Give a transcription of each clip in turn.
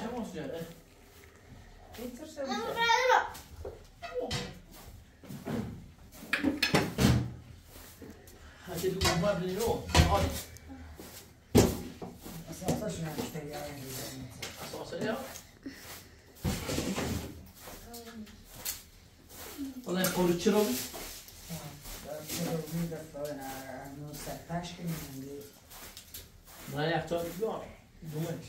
Zo moest je. Hij zit ook maar bij de اساسا اشتري Zoals ja. والله يقول تشرب انه 16 كلمه عندي ما يحتاج بيار دومش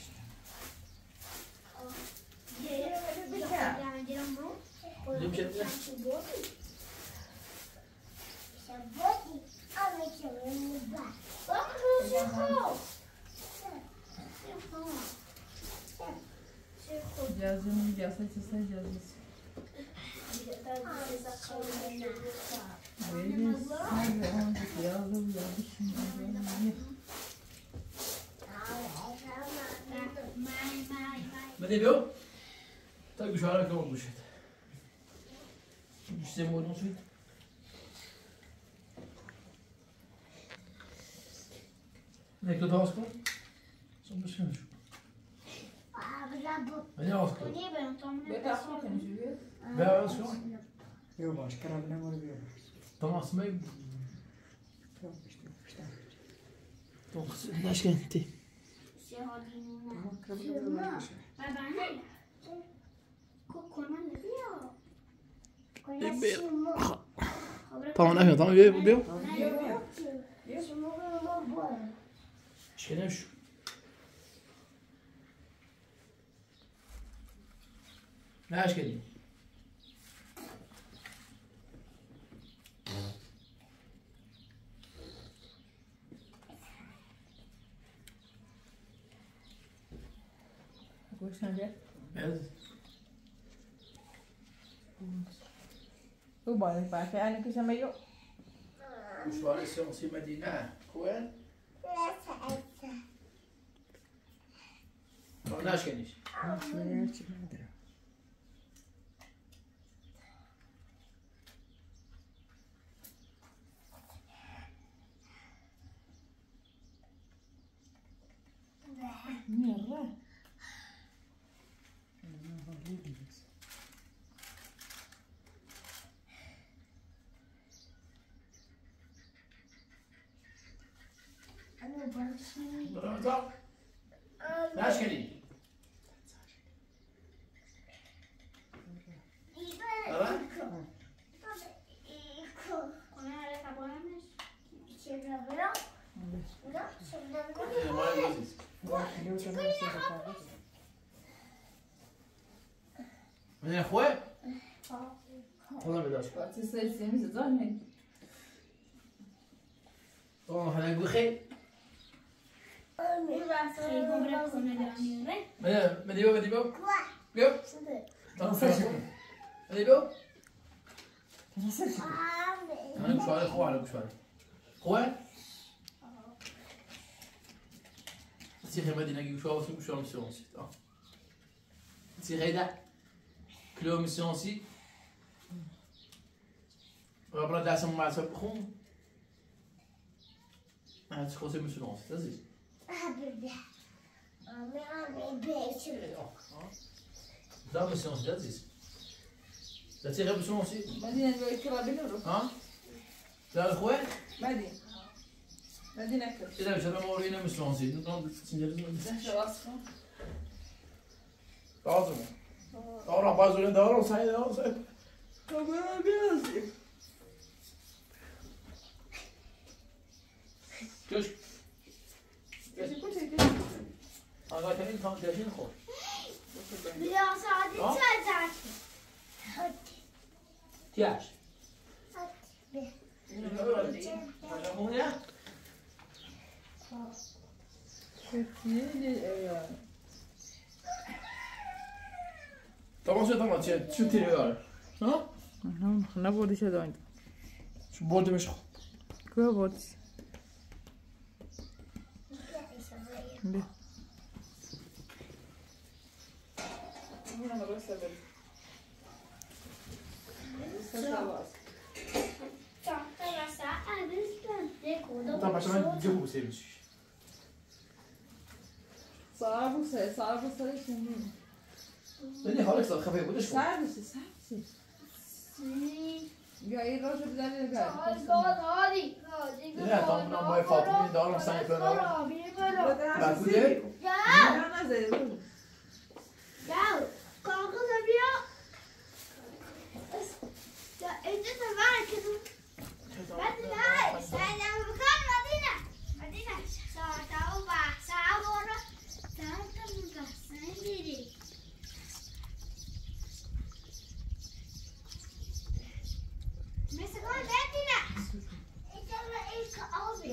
Yazın yasa sen yazın. Böyle sadece onu yazdım yazdım şimdi. ما تبيو طيب شو عليك يوم مشيت مش زي ما قلنا مشيت هيك ده اسكر صم Gli Beta Hakan Julia. Wer ist schon? Eu gosto, quero abrir uma Thomas May. Başkenti. Tamam ne kadar? Tamam bir bir. Şenem şu. Mexe, querido. Gostando de? Beleza. o bora, pai, que a Ana que chama eu. Usuário são cima de nada qual Não nasce, Não. كوين طبعا ايش كان شويه ما ادري Merda. ايش كان من يا اخوي والله بداش Pode ser sim, mas eu tô طبعا هنقول خير ما ما ديبو ما ديبو بيو طبعا ما ديبو انا مش عارف اخوي على مش عارف اخوي سيخي مدينة كي شو شو شو مسيون سي سيخي دا كلو مسيون سي ربنا دا سم مع سبخون ما تخوصي مسيون سي تزيد دا مسيون سي تزيد دا تيغي مسيون سي Madina vai aquela beleza. ها لا اخوي Madina. Madina que. إذا مش أنا مورينا مش لونسي نقول سنجل Deixa eu lascar. تعالوا تعالوا بعض دورة وسعيد دورة وسعيد كمان بيزي كش Deixa eu continuar. أنا كمان كان جالسين خور تياش طبعا شو طبعا شو شو تري ها Não, não vou Dagen slutter han ikke 20 år. Na wurde ich ja da. Wurde mich. Klar wurde. Ne. Tá baixando de roupa, você سلام بسه سلام بسه سلام بسه سلام بسه دلی حال اصلا خفه بودش کن. سر بسه سر بسه بیا این را شو بزنی نگر بسه نه تام بنام بای فاطمی دارم سنگ بنام بگو دیگه بگو. دیگه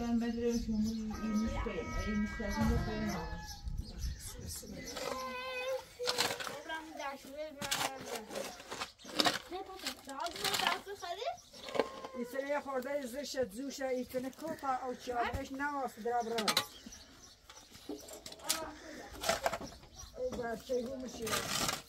mas é. Ben beceriyorum ki onu iyiymiş beyin. İyiymiş lazım da beyin almış. Isso aí خورده زش زوش ایتونه کوپا او چابش نواست درابرا او بچه گو میشه Kanske bara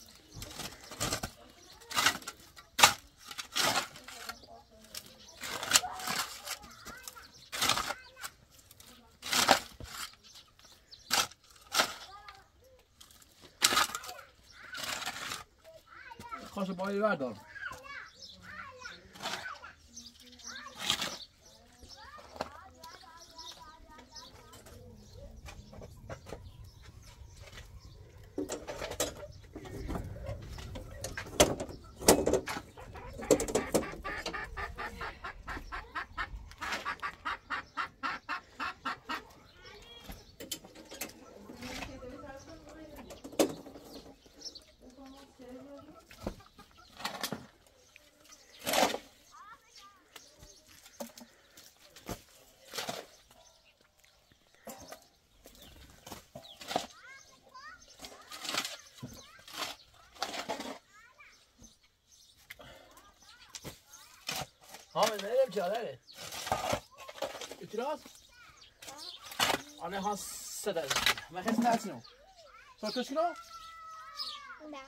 was een mooie waar dan. Det det. Itiraz? Ja, ne has sedel. Men hästen är nu. Så kanske då? Ja.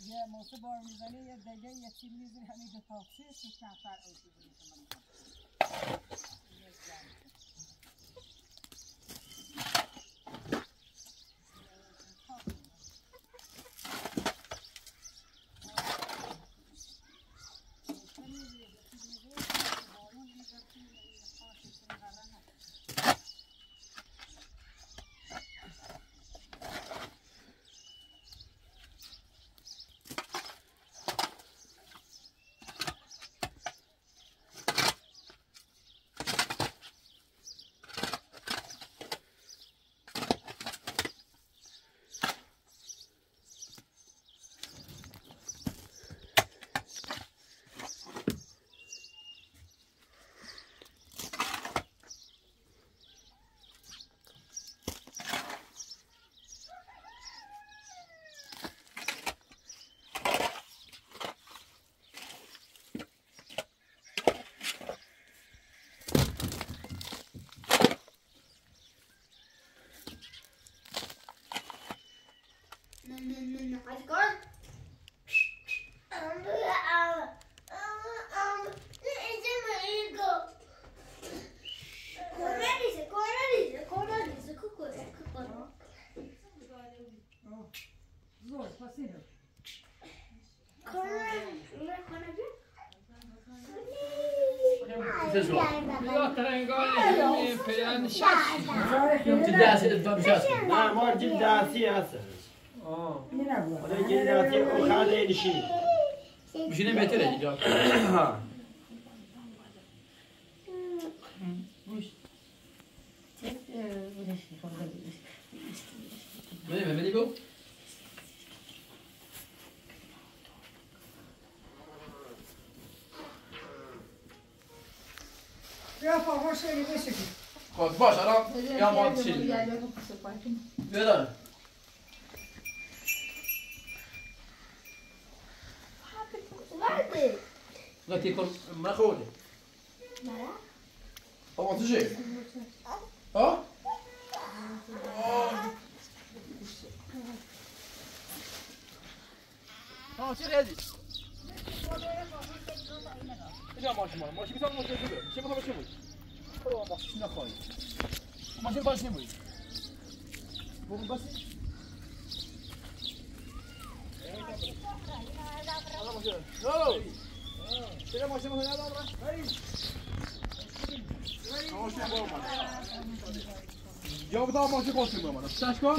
یه موسه بار می‌زنه یه دگه یه چیل می‌زنه همین دو تا سه سه نفر. او En gång för en chatt. Till där sitter de körs. نه ما جد هست این نبود. حالا جد آخر نشینی میشینه بهتره اینجا. بده Bak başara yaman çizim. Verer. لا تيكون مخولي طبعا تجي ها ها شيل هذه Ile maaşım var? Maaşı bir tane maaşı yapıyor. Bir şey bana maaşı yapıyor. Kolama maaşı içinde koy. Maaşı maaşı yapıyor. Bunun basit. Allah bakıyor. Yo! Şöyle maaşı maaşı yapıyor. Hayır. Ya bu daha maaşı koşturmuyor bana. Şaşko.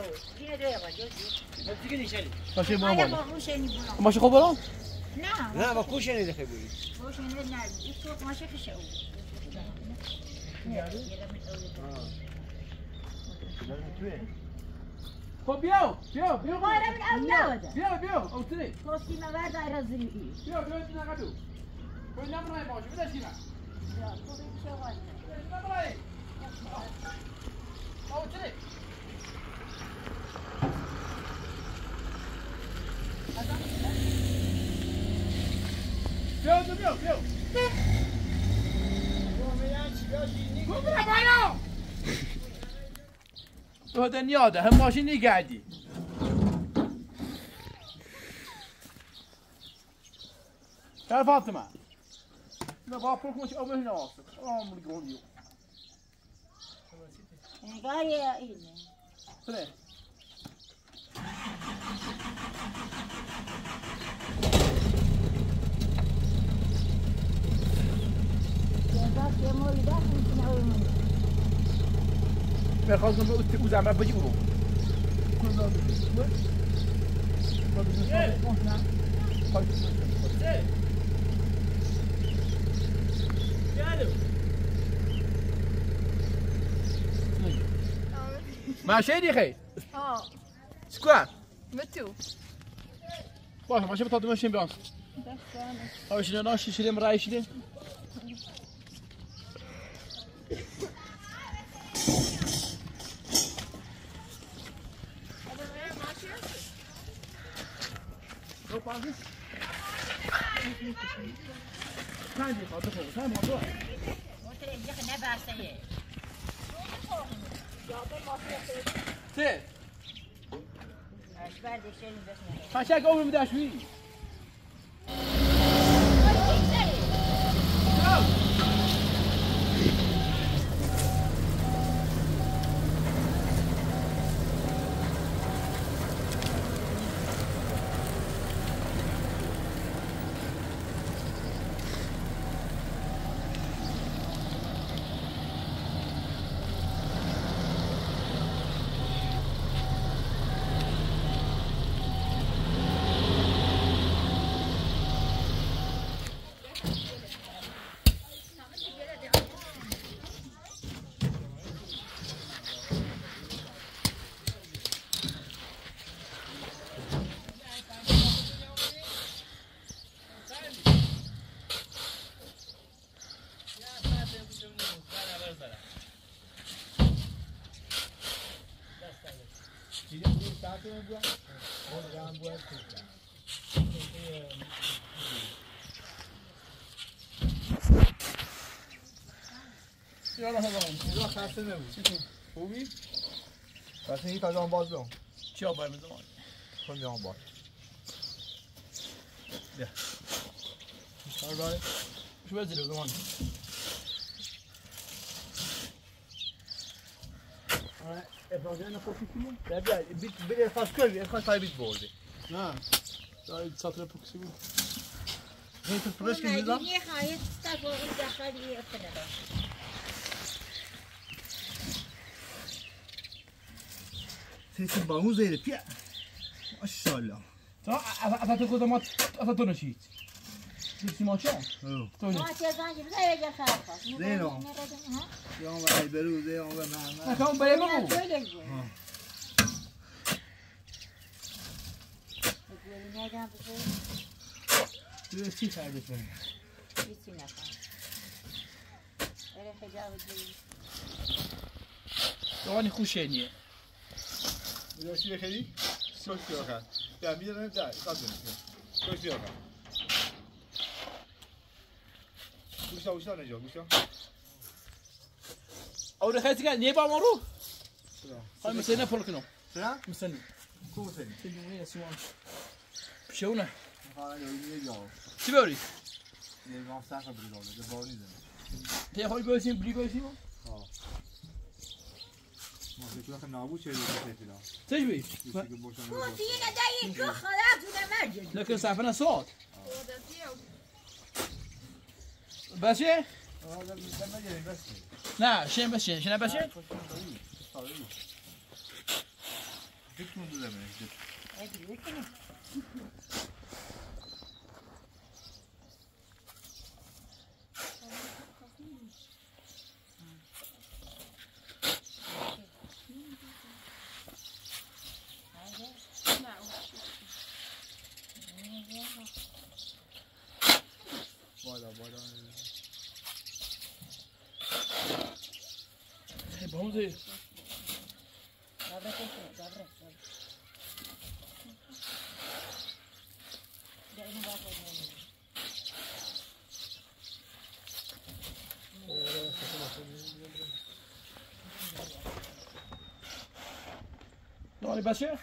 عاشق شعور دیگه دوی وجه دیگه نیشنی ماشین با حالا من با حوشنی بودم ماشین خوب برام نه نه با کوشنی دخه بودی حوشنی نه این صوت عاشق شعور خب بیا بیا بیا بارا من اولاد بیا بیا اوتری توصی مورد دایره زیری بیا بیا این نقدو کوی نمرای ماشین تو هذا نيادة هم ماشيني قاعدين يا فاطمة لا بابك مش أبو هنا واصل عمر يقول يو نگاه اینه سلام نگاه که مولی دست می‌تونه اول منی می‌خواستم به اوت اوزم را بجی برو ماشي دي خي اه سكوان متو باشه ماشي بطاطا ماشي بيان هاي شنو ناشي شنو مراي شنو Kendi kaldı kolu. Sen motor. موتر اینجا که نبرسه Sen. اشبر دشتری بس نه Kaçak olur mu خسته نبود خوبی؟ پس این تازه باز بیام چی آبای میزمان؟ کن بیام باز Kar var. Şu vezir o zaman. افرادیان خوشی کنیم بیا بیت بیر خواست کنیم خواست های بیت بولده Ha. Daha ilk satıra pokusu bu. Heet het fris in dan? مدینه خواهید تفاقی دخلی افتنه Heet het bamboe zeden. Pia. Maşallah. تا افتا کدوم ما افتا تو نشید دیسی ما چه؟ Oh. تو نه ما چه زنجی بزنی بگر خراب خواست زیرا. Ya ve Ayberu de ya ve Mehmet. نکام برای بگو Bir çift aydır benim. دوانی خوشه نیه Bir de şey khedi. Çok diyor kan. Ya bir de ne قشطه قشطه نجا قشطه أو دخلت كاع نيبا مورو خا مسنا فولكنو سنا مسنا كوسن تجوني اسوان بشونا تبوري نيبا ساخه بريدو دبوري تي هوي بوسين بري بوسين آه تجبي لكن صافنا صوت Bassier Non, chien Bassier. Chien Bassier Dès que. Vamos ver. Abre a porta, abre, abre. Não vai Dans les bassières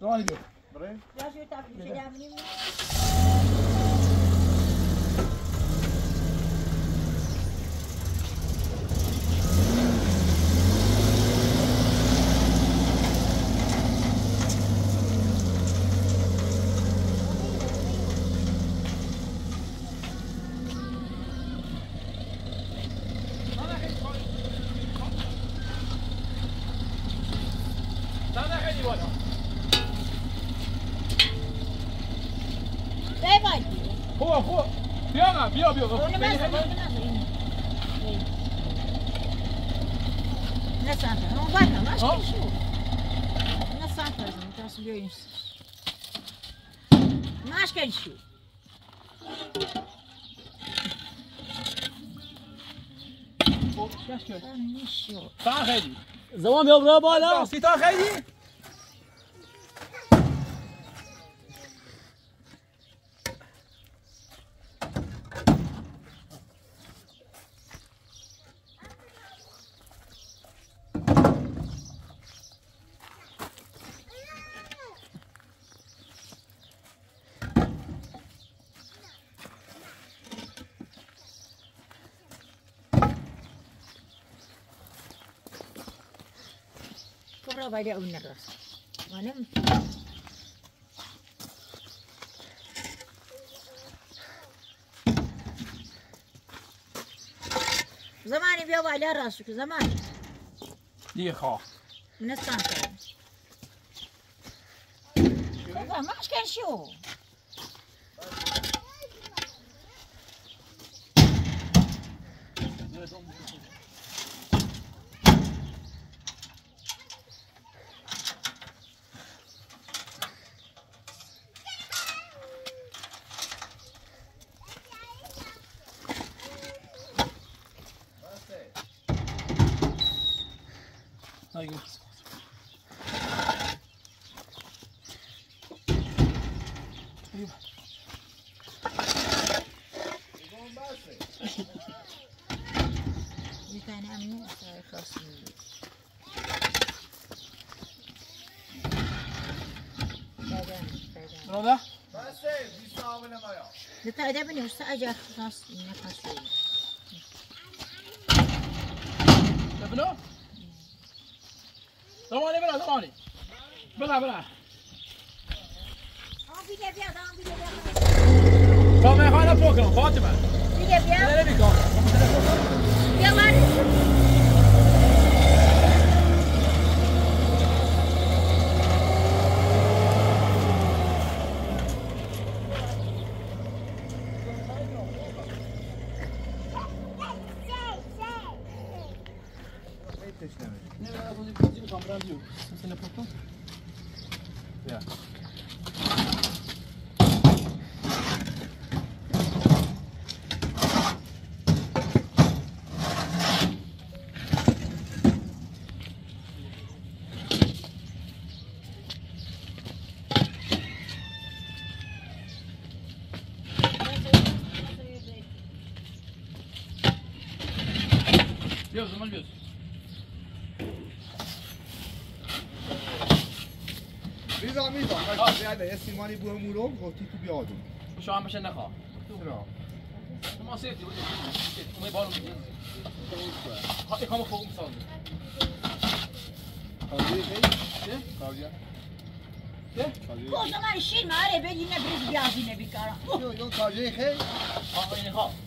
Dans les gars. Là. isso. Tá, Reni? Zaman meu brabo, olha. Tá, você tá, Reni? كبرى بعد أقول الراس ونم زماني بيوضع على راسك زماني دیگه خواه من السانتا شوفها ما اشكال شو بتعجبني واستأجر خاص إنك مسؤول بلو ضماني بلا ضماني بلا بلا بیا بیا دام بیا بیا کامل خانه پوکن فاطمه بیا بیا نه نمی‌کنم بیا وارد grandiose. C'est l'important. من بیاده یه سیمانی بوه مورم گفتی تو بیادم شو هم بشه نخواه چرا؟ ما سیفتی بود اومه بالو ها اکام خوب مساوی کاریه خیلی؟ چه؟ کاریه؟ چه؟ کاریه کوزه من شیر ماره بدی نه بریز بیازی نبیکارم خیلی؟ یون کاریه خیلی؟ ها اینه ها زور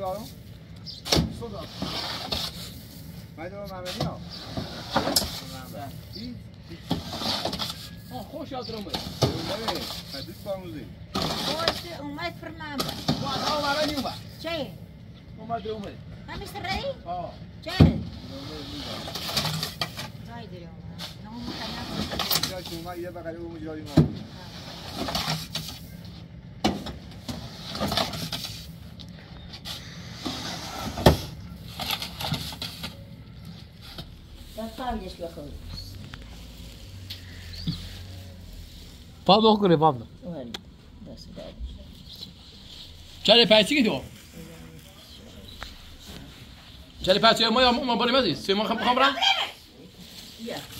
ناز رو بیارم صدا مایده با محمدی ها این Ha, hoş geldin Ömer. نمیه مدید بارموزی باید اومد فرمان Ulan, ha, Ömer, ben Ömer. چه؟ De Ömer. همیشه ری؟ Ha. چه؟ زای داری اومد نمو مکنم یا شما یه بقیه اون مجاری ما دستایش بخون Pablo okure Pablo. اومد دست داری Çare payçı gidiyor. Çare payçı ما ما بالا مزي سي ما خم خمرة چرا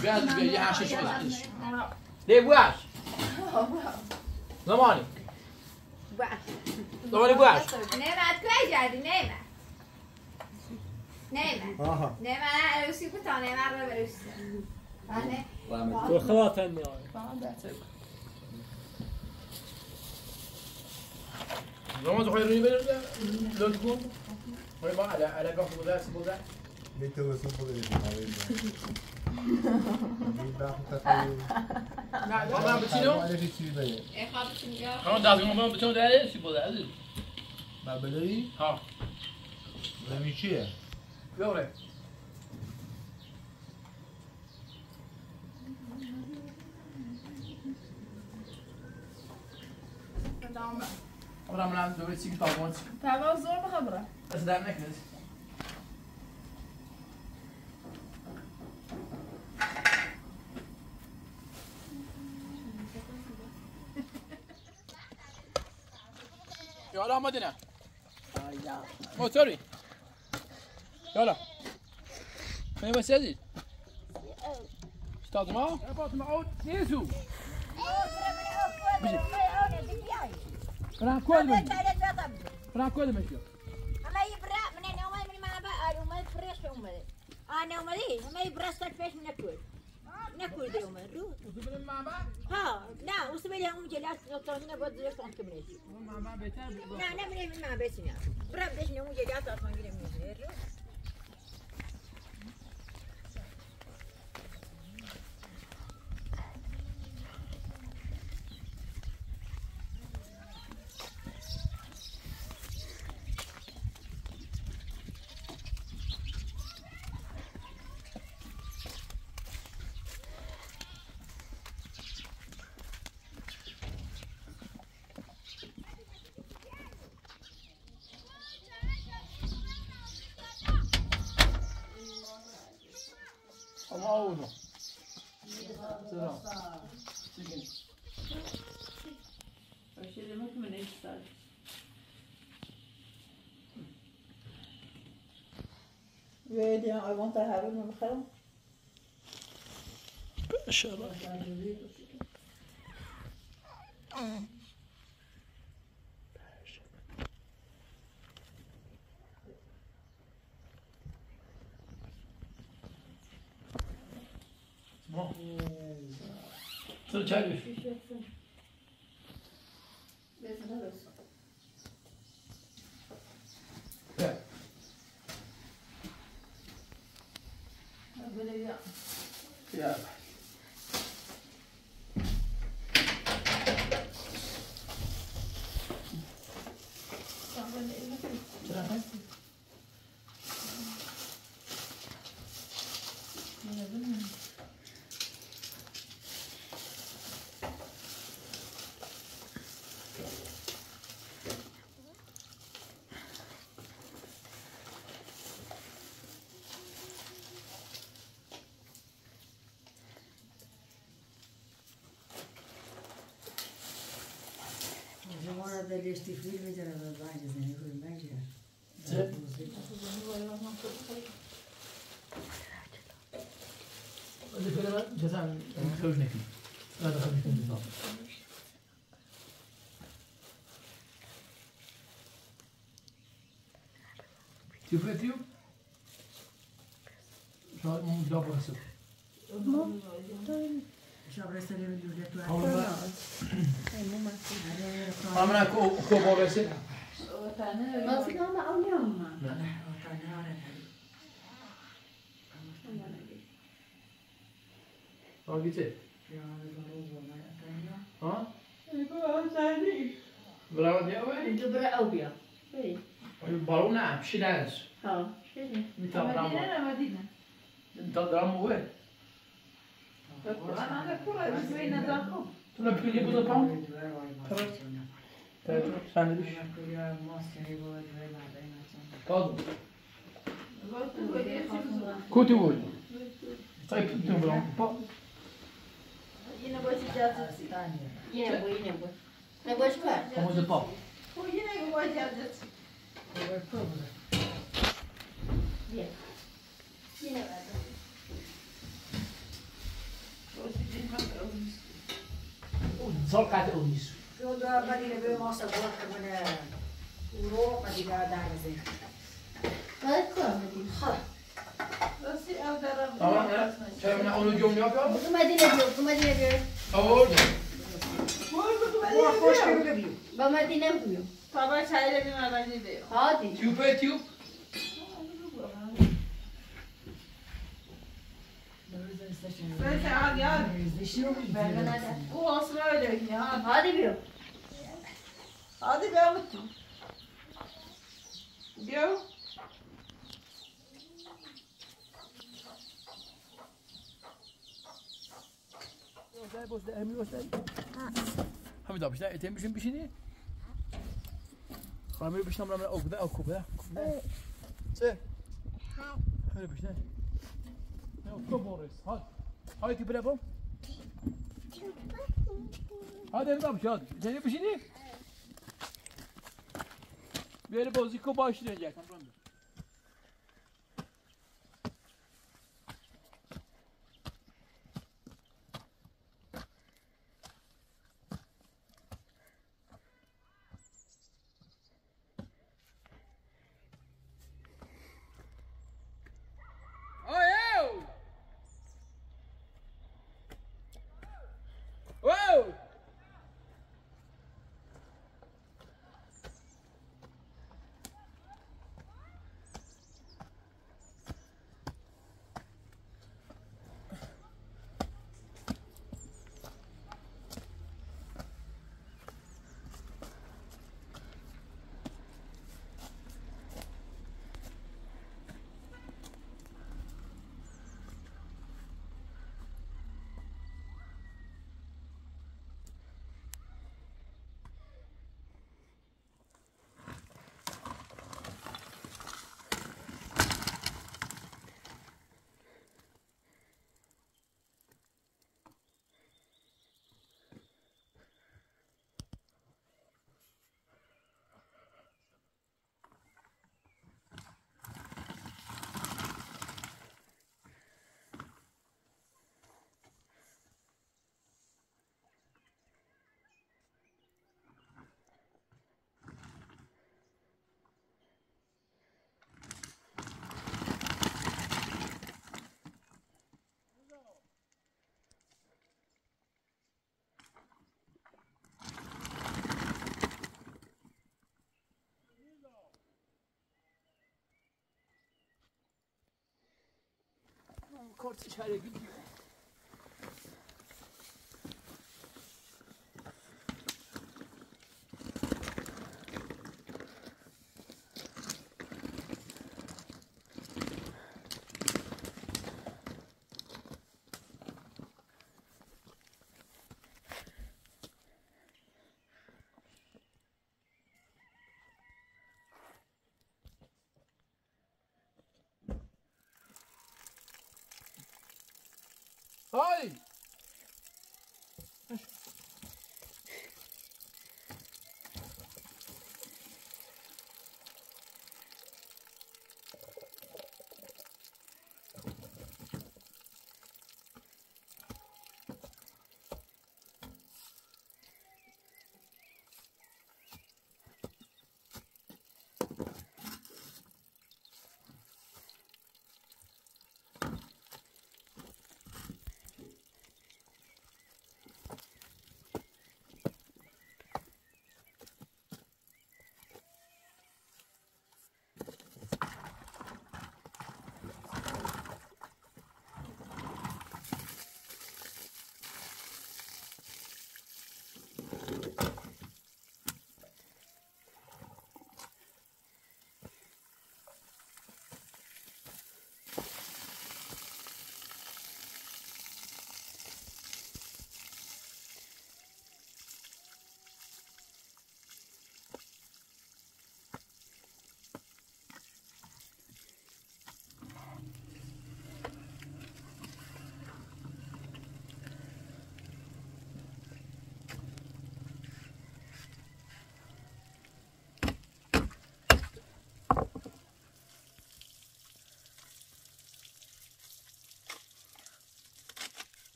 det jag bram? Nu blir det blir jag shish Det är buash. زماني زماني buash. نعمة كويس جادي نعمة نعمة آها نعمة أنا روسي كنت أنا نعمة روسي فاهمة تو خلاصني زمان تخيل ريني بين لون تكون ولا ما على على باخذ بودا بودا Lite och så نعم طبعاً لا لو نعمل باتشينو اي خاطر سنغاف كانوا دازوا معنا Yala Madine. Motor bin. Yala. Ne basıyorsun? Staat maar. Ja, wat maar oud. Nee zo. Para acordo, meu Para acordo, meu filho. Ama aí para, mas não é minha mãe, mas é uma pressão, mas. Ah, não, mas aí, mas aí braço está fecho na coisa. يوم وتبين مع بعض ها لا وسبيل هم جلاس طلعنا بود زي صوت كملتي مع بعض بيتها لا انا من ما بسنا برا بس نمو جلاس اصلا Wil je die nou want daar hebben we nog geld? إن شاء الله صار تعرف يا Demora da este filho, mas era da baixa, né? Foi bem já. هذا كلام جزاء زوجنا فيه هذا خليك انت شوف أمرا كو كو بولسي ما في نعمة أو نعمة Var gitti? Ha? Bravo diye mi? Dobra obia. Balona pişireriz. Ha, pişirir. Bir tane daha mı? Bir tane daha mı var? Kur'an'a da kurarız. Zeynep'e de kur. Tu ne pili bu da tam? Evet. كوتي وول طيب انتم برامو با ينا بوش جازت ينا بو ينا بو ما بوش كار كومو دو با هو ينا بو جازت ينا زال قاعد اونيس Eu dou a Yolda Madine böyle masa bıraktı bana. Uğrak Madine adamızı. Bakın. Ha. Tamam ya. Sen onu gömle yapıyor musun? Bu diyor, bu diyor. Tamam orada. Bu hoş görülebiliyor. Bu diyor. Baba çayla bir Madine diyor. Hadi. Tüp. Böyle sen al ya. Bu olsun öyle şey ya. Hadi bir. Hadi be Ahmet'im. Gel. Selber aus der Emil aus der. Haben wir da bitte etem bisschen bisschen hier. Haben wir bisschen mal auch da auch gucken. Se. Hadi bir şey. Ne oldu Boris? Hadi. Hadi bir yapalım. Hadi bir şey. Hadi. Sen bir şey değil. Böyle boziko başlayacak. Tamam. kortu çare gidiyor.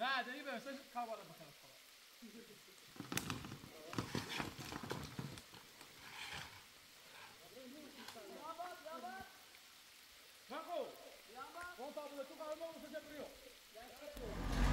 بعدنی به مثلا کابالا بخرم Franco, vamos para o tu carro, você já abriu.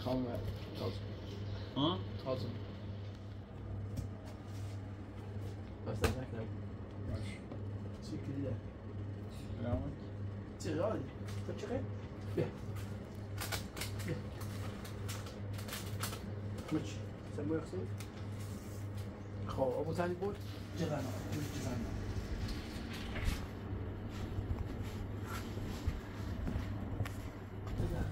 Är gott där. Ta med. Ta A? ta som. Fast det räknar. Właśnie. Cykel där. Brawo. Tira. Får du rätt? Ja. Ja. Myć. Sen börjar jag se. Krav och sen bort. Tira. Tira. Ja. Säker? Sen.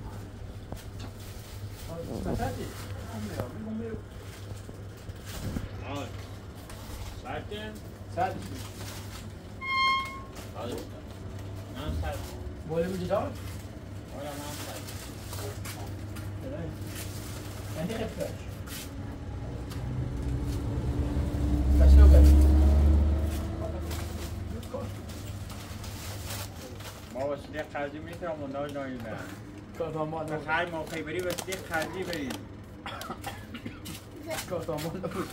ما وسیله خرجی می‌تونم اوناج نایدن نبود هر موقعی بری وسیله خرجی بری کارتان مال نبود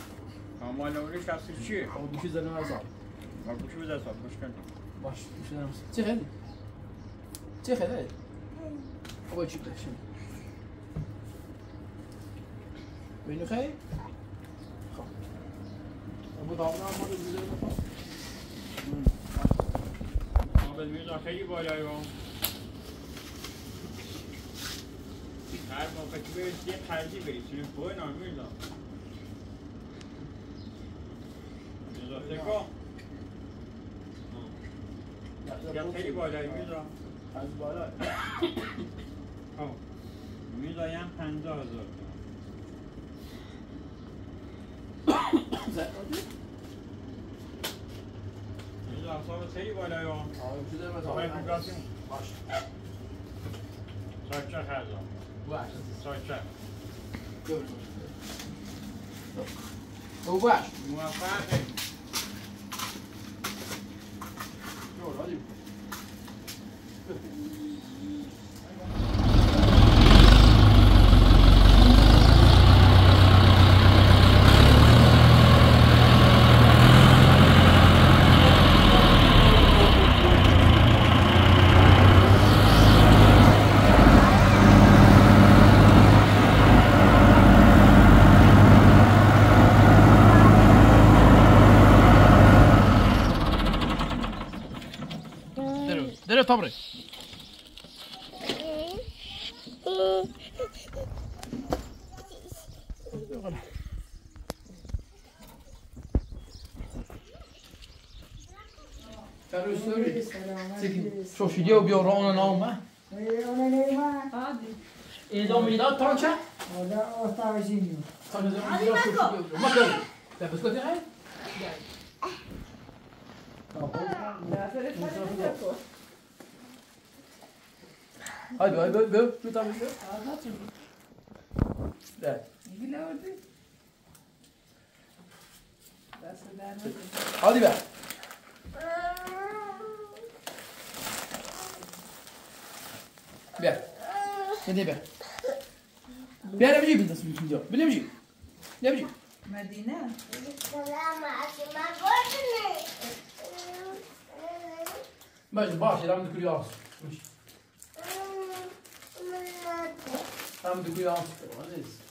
اما نوری شخصی چیه؟ خب گوشی زدم از ما گوشی بزن سال گوش کن باش گوشی زدم چه خیلی؟ چه خیلی؟ خب چی بشه بینو خیلی؟ خب. ابو دامنا ما رو بزنیم ما به میزا خیلی بالایی هم هر موقع که بری وسیله خرجی بری سوی بوی نام میزا میزا سکا یا خیلی بالایی میزا از بالا خب میزا هم پنجاه هزار حساب خیلی بالایی هم آه گوشی زدم از آقای آن Watch, that's a Star Trek. Good. Então baixo. Uma faca. Olha, olha. Dobry. Dobra. Şoşu diyor bir oran onun olma. Onun olma. Hadi hadi hadi öp. Tut abi. Ağzına çabuk. De. Gül orada. Hadi be. Ver. Hadi ver. Ver ne bileyim nasıl mümkün diyor. Bile bileyim. Ne bileyim. Medine. Bence bahçeden de kırıyor ağzı. Um, do we ask What is.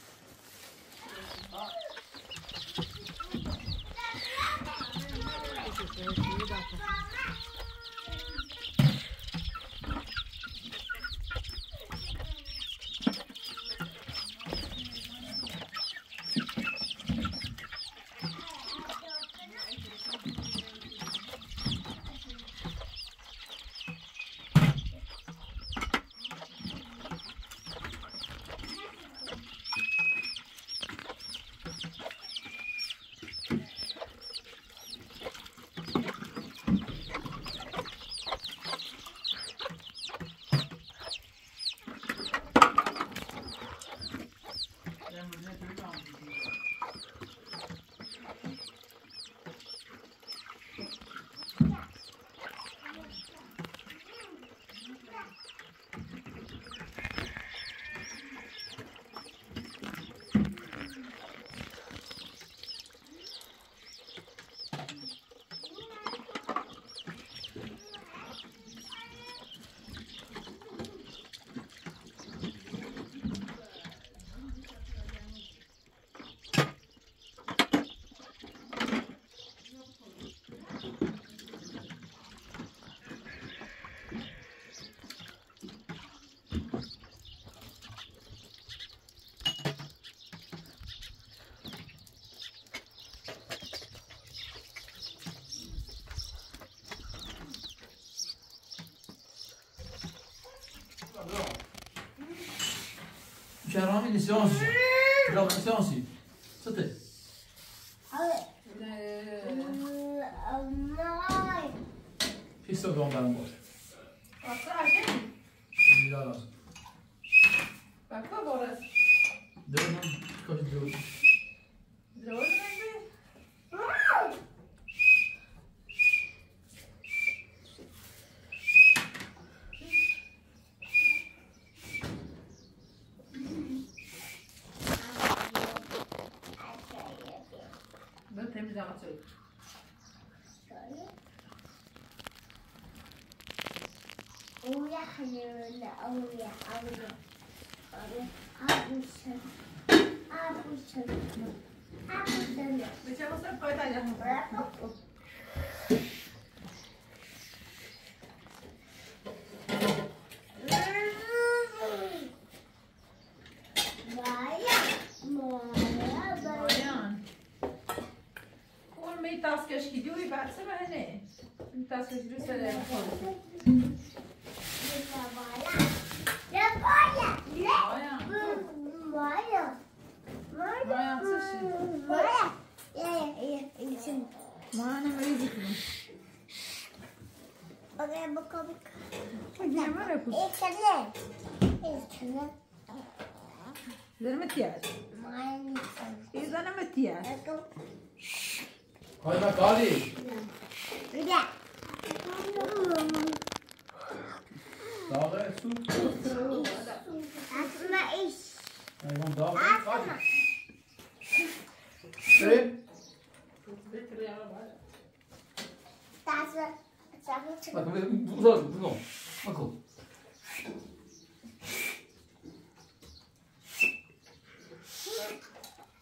Jerônimo disse 11. Jerônimo disse 11. أحيان أوي أوي أبوسم أبوسم أبوسم 빨리. 으랴. 나가 수. 아스마 이씨. 아 이건 나가 빨리. 네. 다스. 아 근데 무서 무서. 아고.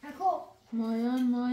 아고. 뭐야 뭐야.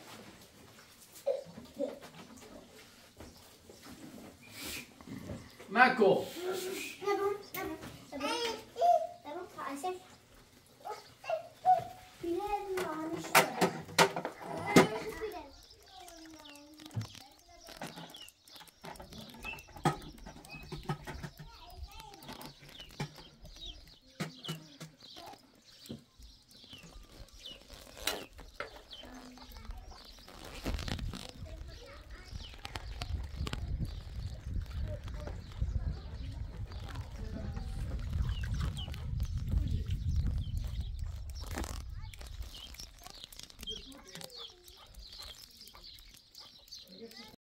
Maco.